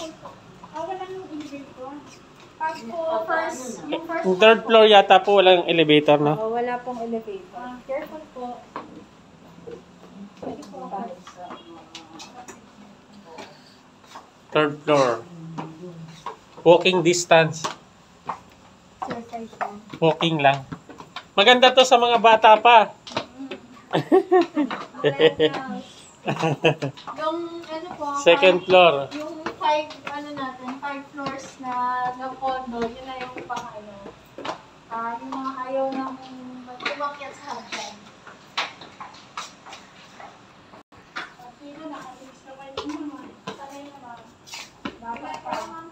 Ah, walang elevator. Pag po, first, yung first Yung third floor yata po walang elevator, no? Oh, wala pong elevator. Ah, careful po. Pwede po. Third floor. Walking distance. Walking lang. Maganda to sa mga bata pa. yung ano po, Second floor. yung five, ano natin, five floors na na condo, yun na yung pang ano. Ah, yung mga ayaw ng mag-umakyat sa hagdan. Pero nakalis naman yung mga, sanay naman. Dapat pa naman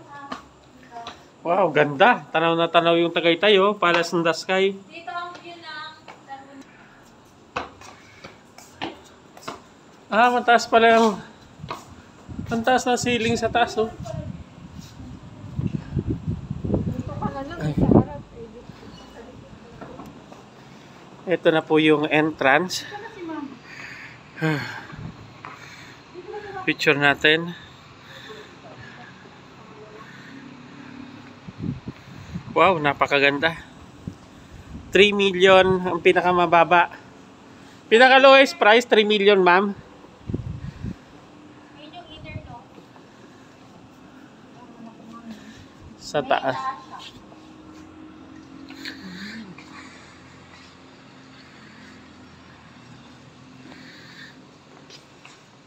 Wow, ganda. Tanaw na tanaw yung Tagaytay, oh. Palace in the sky. Dito ang view ng. Ah, mataas pala yung... Ang taas ng ceiling sa taas, oh. Na harap. eh. Ito na po yung entrance. Ito na. Picture natin. Wow, napakaganda. 3 million ang pinakamababa. Pinaka lowest price 3 million, ma'am. Yun yung inner no. Sa taas.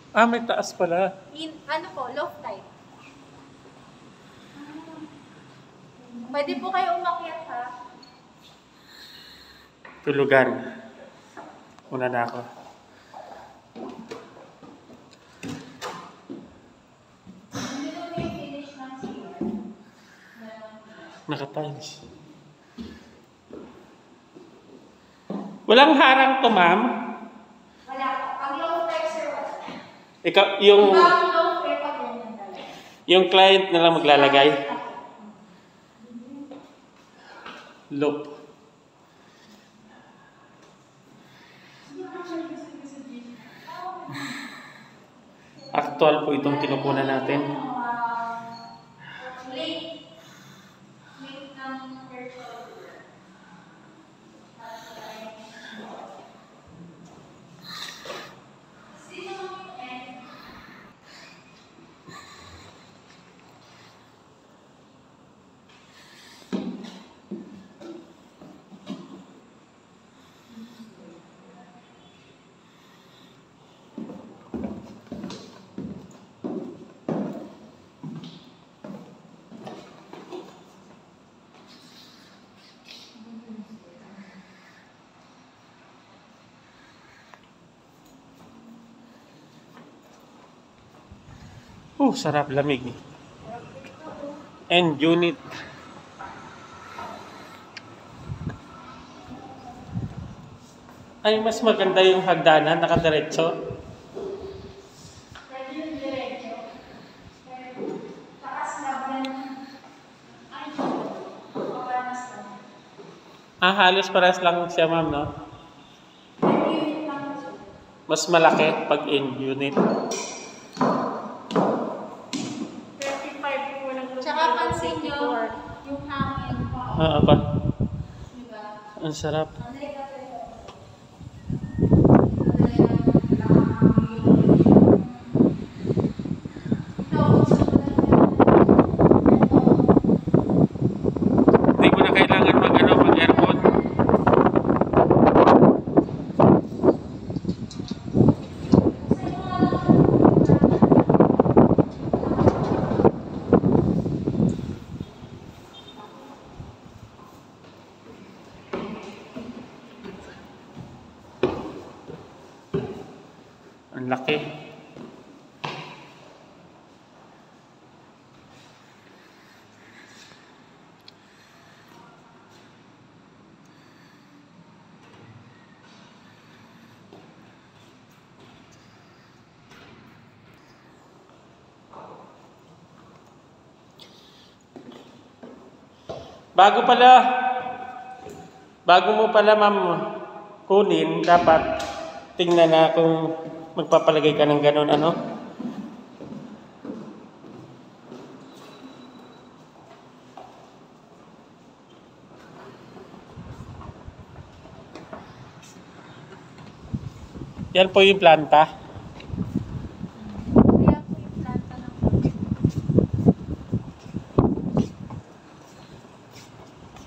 Ah, may taas pala. In, ano po, loft type. Pwede po kayo umakyat ha. Tulugan. Una na ako. Naka-tiles. Walang harang to, ma'am. Wala po. Pag loft type sir, wala. Ikaw, yung, Pag loft type, pag ganyan talaga. yung client na lang maglalagay. Loop. Actual po itong kinukunan natin. Ng virtual tour. Sino yung end? Oh, sarap lamig. And unit. Ay, mas maganda yung hagdanan, nakadiretso. Ah, halos parehas lang siya, ma'am, no? Mas malaki pag in unit. 35 po lang. Tsaka pansin nyo, yung hangin. Ah, apa. Diba? Ang sarap. Laki. Bago pala, bago mo pala ma'am kunin, dapat tingnan na kung magpapalagay ka ng ganun, ano? Yan po yung planta.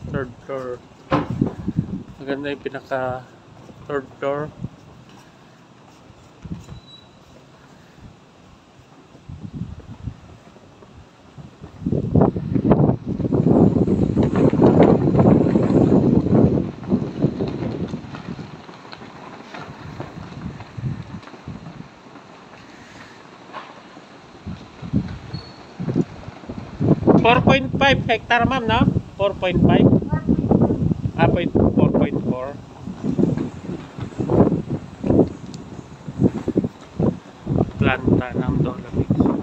Third floor. Maganda yung pinaka third floor. 4.5 hectare ma'am no? 4.5 ah 4.4 planta ng Dolomix